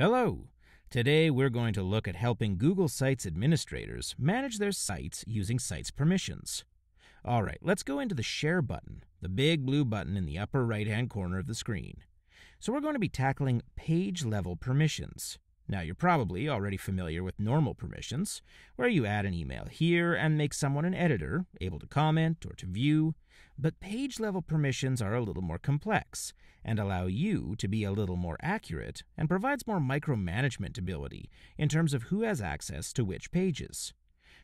Hello! Today we're going to look at helping Google Sites administrators manage their sites using sites permissions. Alright, let's go into the Share button, the big blue button in the upper right hand corner of the screen. So we're going to be tackling page level permissions. Now, you're probably already familiar with normal permissions, where you add an email here and make someone an editor, able to comment or to view. But page level permissions are a little more complex and allow you to be a little more accurate and provides more micromanagement ability in terms of who has access to which pages.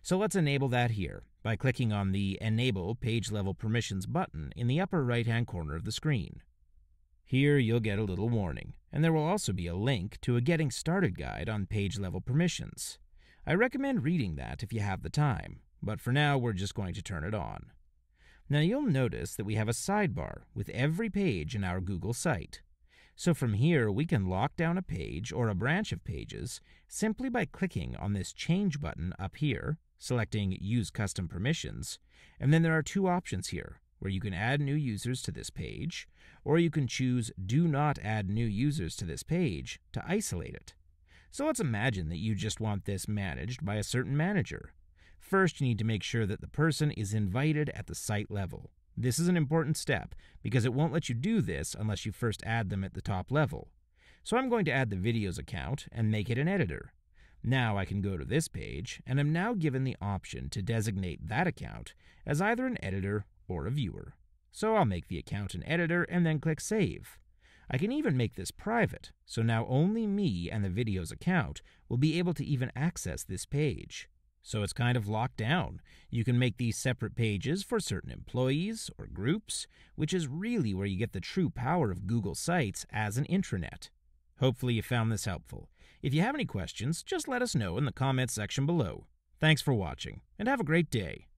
So let's enable that here by clicking on the Enable Page Level Permissions button in the upper right hand corner of the screen. Here you'll get a little warning, and there will also be a link to a Getting Started guide on page level permissions. I recommend reading that if you have the time, but for now we're just going to turn it on. Now you'll notice that we have a sidebar with every page in our Google site. So from here we can lock down a page or a branch of pages simply by clicking on this Change button up here, selecting Use Custom Permissions, and then there are two options here where you can add new users to this page, or you can choose Do Not Add New Users to this page to isolate it. So let's imagine that you just want this managed by a certain manager. First, you need to make sure that the person is invited at the site level. This is an important step because it won't let you do this unless you first add them at the top level. So I'm going to add the videos account and make it an editor. Now I can go to this page and I'm now given the option to designate that account as either an editor or a viewer. So I'll make the account an editor and then click Save. I can even make this private, so now only me and the video's account will be able to even access this page. So it's kind of locked down. You can make these separate pages for certain employees or groups, which is really where you get the true power of Google Sites as an intranet. Hopefully you found this helpful. If you have any questions, just let us know in the comments section below. Thanks for watching, and have a great day.